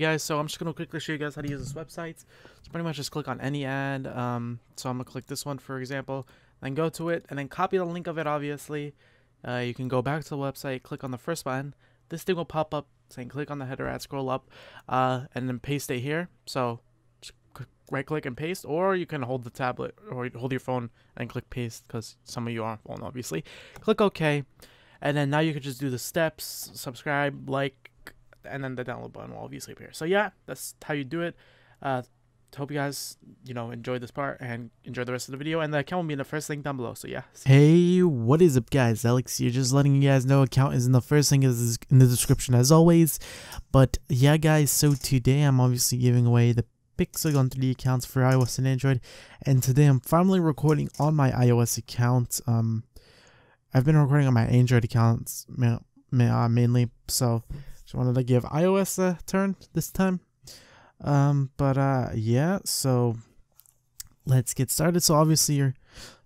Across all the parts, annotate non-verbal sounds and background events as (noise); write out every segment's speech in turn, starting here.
guys so i'm just gonna quickly show you guys how to use this website so pretty much just click on any ad um so i'm gonna click this one for example then go to it and then copy the link of it obviously. Uh, you can go back to the website click on the first button. This thing will pop up saying click on the header ad scroll up uh and then paste it here. So right click and paste or you can hold the tablet or hold your phone and click paste because some of you are on phone obviously. Click ok and then now you can just do the steps subscribe like and then the download button will obviously appear. So yeah, that's how you do it. Uh, hope you guys, you know, enjoy this part and enjoy the rest of the video. And the account will be in the first link down below. So yeah. Hey, what is up, guys? Alex here, just letting you guys know account is in the first link is in the description as always. But yeah, guys, so today I'm obviously giving away the Pixelgun 3D accounts for iOS and Android. And today I'm finally recording on my iOS account. Um, I've been recording on my Android accounts uh, mainly, so wanted to give iOS a turn this time. Um, but uh, yeah, so let's get started. So obviously, you're,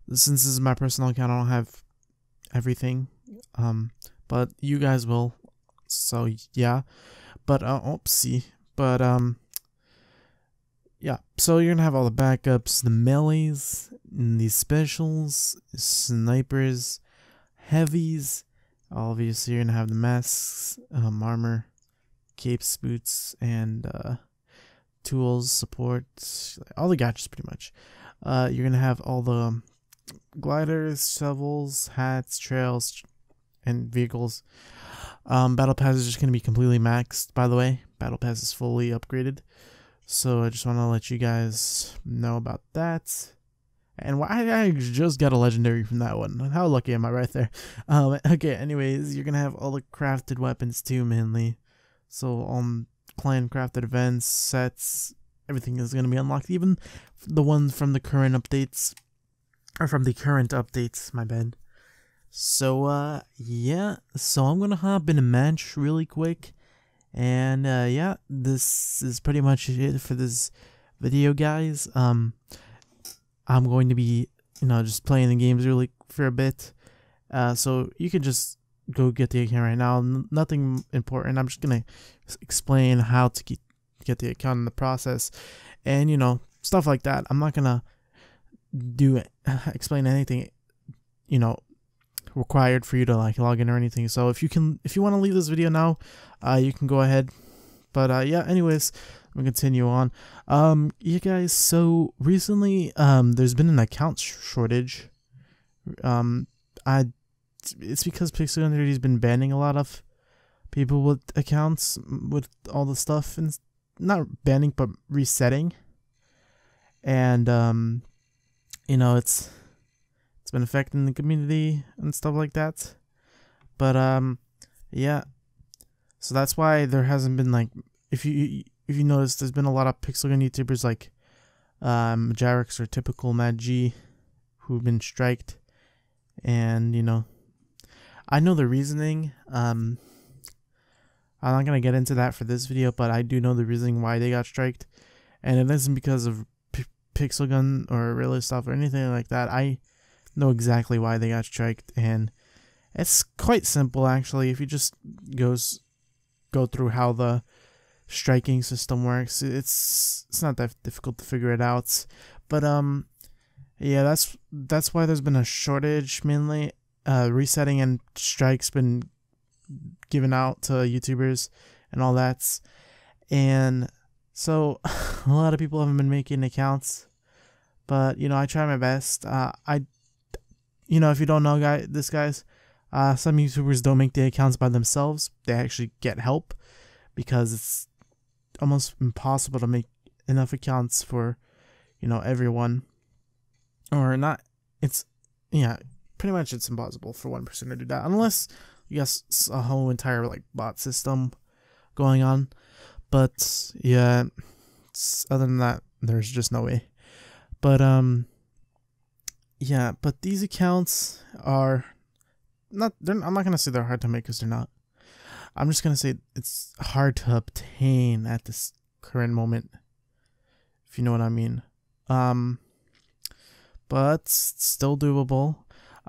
since this is my personal account, I don't have everything. Um, but you guys will. So yeah, but uh, oopsie. But um, yeah. So you're gonna have all the backups, the melees, these specials, snipers, heavies, Obviously, you're gonna have the masks, um, armor, capes, boots, and uh, tools, support, all the gadgets pretty much. Uh, you're gonna have all the gliders, shovels, hats, trails, and vehicles. Um, Battle Pass is just gonna be completely maxed. By the way, Battle Pass is fully upgraded. So I just want to let you guys know about that. And why I just got a legendary from that one. How lucky am I right there? Um, (laughs) okay, anyways, you're gonna have all the crafted weapons too, mainly. So, um, clan crafted events, sets, everything is gonna be unlocked. Even the ones from the current updates, or from the current updates, my bad. So, uh, yeah. So I'm gonna hop in a match really quick. And, uh, yeah, this is pretty much it for this video, guys. Um, I'm going to be, you know, just playing the games really for a bit. Uh, so you can just go get the account right now. N nothing important. I'm just gonna explain how to get get the account in the process, and you know stuff like that. I'm not gonna do it, (laughs) explain anything, you know, required for you to like log in or anything. So if you can, if you want to leave this video now, uh, you can go ahead. But uh, yeah, anyways, we continue on. Um, you guys, so recently, um, there's been an account sh shortage. Um, I, it's because Pixel 3D has been banning a lot of people with accounts with all the stuff and not banning but resetting. And um, you know, it's it's been affecting the community and stuff like that. But um, yeah. So that's why there hasn't been like if you if you notice, there's been a lot of pixel gun YouTubers like um, or typical Mad G who've been striked, and you know, I know the reasoning. Um, I'm not gonna get into that for this video, but I do know the reasoning why they got striked, and it isn't because of P pixel gun or really stuff or anything like that. I know exactly why they got striked, and it's quite simple actually. If you just goes go through how the striking system works. It's it's not that difficult to figure it out. But um yeah, that's that's why there's been a shortage mainly. Uh resetting and strikes been given out to YouTubers and all that. And so (laughs) a lot of people haven't been making accounts. But you know, I try my best. Uh I you know, if you don't know guy this guys, uh some YouTubers don't make the accounts by themselves. They actually get help because it's almost impossible to make enough accounts for, you know, everyone. Or not. It's yeah, pretty much it's impossible for one person to do that unless you have a whole entire like bot system going on. But yeah, other than that, there's just no way. But um, yeah, but these accounts are not. They're, I'm not gonna say they're hard to make because they're not. I'm just gonna say it's hard to obtain at this current moment, if you know what I mean. Um, but still doable.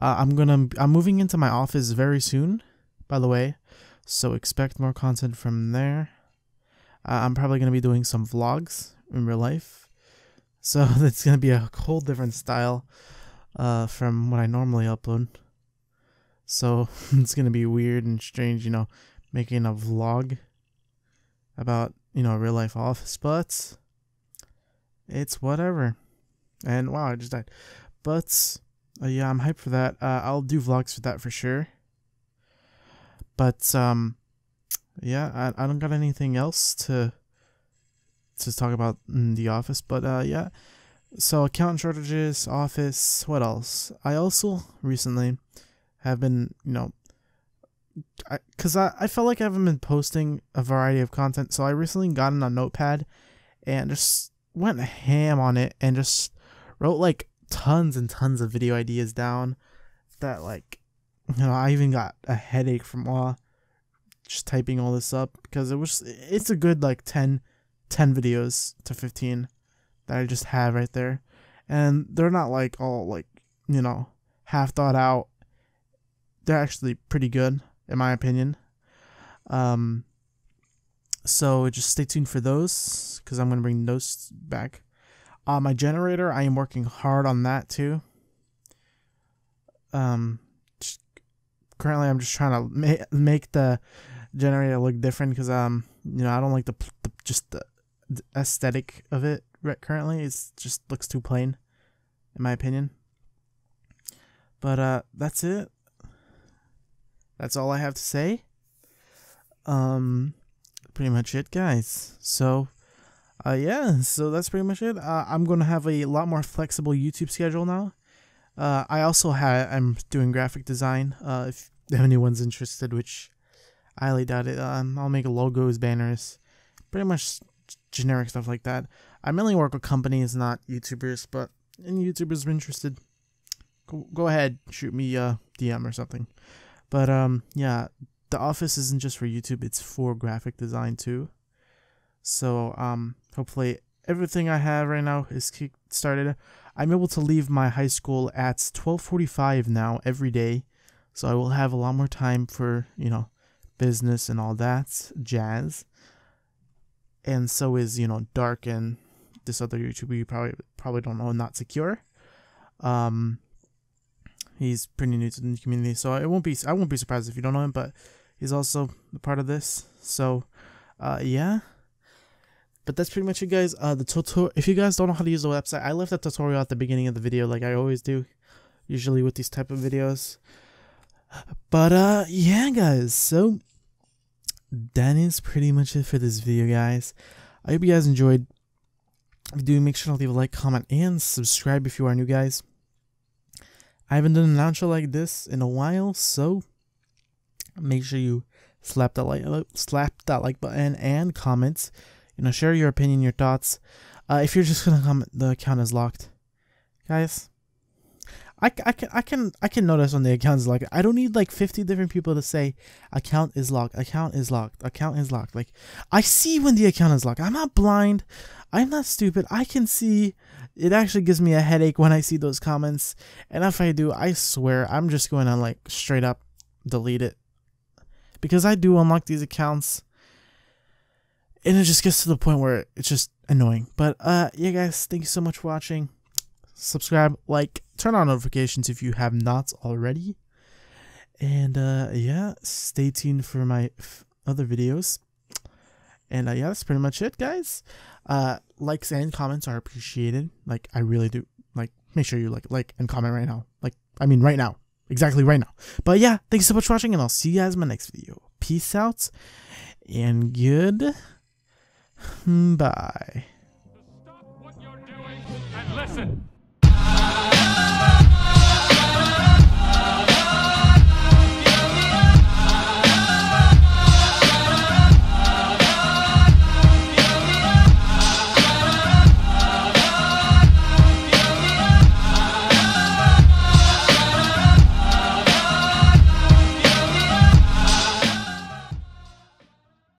Uh, I'm gonna I'm moving into my office very soon, by the way, so expect more content from there. uh, I'm probably gonna be doing some vlogs in real life, so (laughs) it's gonna be a whole different style uh, from what I normally upload. So (laughs) it's gonna be weird and strange, you know, making a vlog about you know real life office, but it's whatever. And wow, I just died. But uh, yeah, I'm hyped for that. Uh, I'll do vlogs for that for sure. But um, yeah, I, I don't got anything else to to talk about in the office. But uh, yeah, so account shortages, office. What else? I also recently have been, you know, because I, I, I felt like I haven't been posting a variety of content. So I recently got in a notepad and just went ham on it and just wrote like tons and tons of video ideas down that like you know I even got a headache from all just typing all this up because it was it's a good like 10 10 videos to 15 that I just have right there and they're not like all like you know half thought out they're actually pretty good in my opinion um so just stay tuned for those because I'm going to bring those back uh, my generator, I am working hard on that too. Um, just, currently I'm just trying to ma- make the generator look different because um, you know, I don't like the, the just the, the aesthetic of it right currently. It just looks too plain, in my opinion. But uh, that's it. That's all I have to say. Um, pretty much it, guys. So uh, yeah, so that's pretty much it. Uh, I'm gonna have a lot more flexible YouTube schedule now. Uh, I also have I'm doing graphic design. Uh, if (laughs) anyone's interested, which I highly doubt it. Um, I'll make logos, banners, pretty much generic stuff like that. I mainly work with companies, not YouTubers, but any YouTubers are interested, go, go ahead, shoot me a DM or something. But um, yeah, the office isn't just for YouTube; it's for graphic design too. So um, hopefully everything I have right now is kick started. I'm able to leave my high school at 12:45 now every day, so I will have a lot more time for you know business and all that jazz. And so is you know Dark and this other YouTuber you probably probably don't know, not secure. Um, he's pretty new to the community, so it won't be I won't be surprised if you don't know him, but he's also a part of this. So, uh, yeah. But that's pretty much it, guys. Uh, the tutorial. If you guys don't know how to use the website, I left a tutorial at the beginning of the video, like I always do, usually with these type of videos. But uh, yeah, guys. So that is pretty much it for this video, guys. I hope you guys enjoyed. If you do, make sure to leave a like, comment, and subscribe if you are new, guys. I haven't done an outro like this in a while, so make sure you slap that like slap that like button and comments you know, share your opinion, your thoughts. Uh, if you're just gonna comment, the account is locked, guys. I, I can I can I can notice when the account is locked. I don't need like 50 different people to say account is locked, account is locked, account is locked. Like I see when the account is locked. I'm not blind. I'm not stupid. I can see. It actually gives me a headache when I see those comments. And if I do, I swear I'm just going to like straight up delete it. Because I do unlock these accounts and it just gets to the point where it's just annoying. But uh, yeah, guys, thank you so much for watching. Subscribe, like, turn on notifications if you have not already. And uh, yeah, stay tuned for my other videos. And uh, yeah, that's pretty much it, guys. Uh, likes and comments are appreciated. Like I really do. Like make sure you like, like, and comment right now. Like I mean, right now, exactly right now. But yeah, thank you so much for watching, and I'll see you guys in my next video. Peace out, and good. Bye.